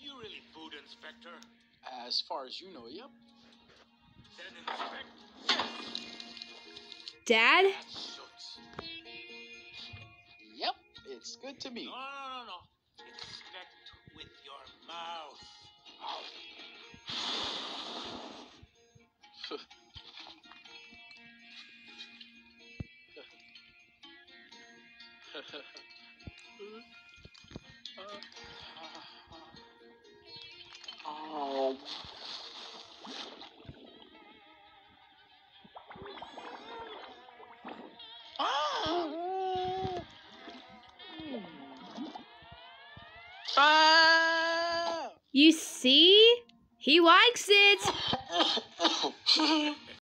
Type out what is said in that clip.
You really food inspector? As far as you know, yep. Then inspect. Dad? Yep, it's good to me. No, no, no, no. Inspect with your mouth. oh. You see? He likes it. Ah!